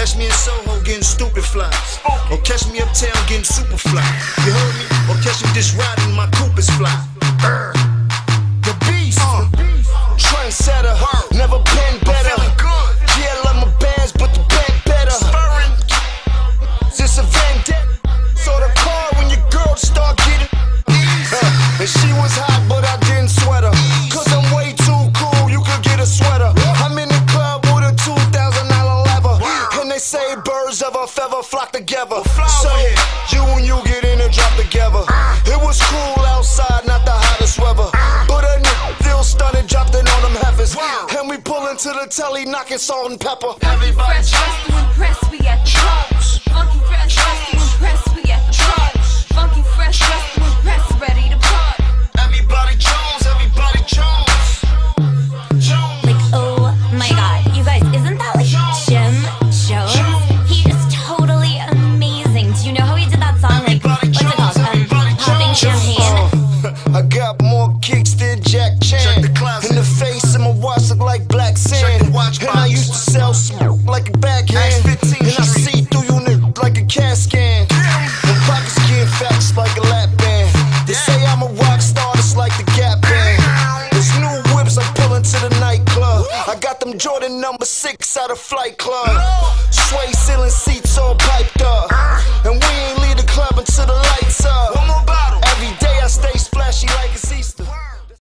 Catch me in Soho getting stupid fly. Or catch me uptown getting super fly. You heard me? Or catch me just riding my Cooper's fly. And we pull into the telly, knocking salt and pepper. Everybody fresh, smoke like a backhand. And I see through you nigga like a CAT scan. And pockets fat just like a lap band. They say I'm a rock star, just like the Gap band. There's new whips I pull to the nightclub. I got them Jordan number six out of Flight Club. Sway ceiling seats all piped up.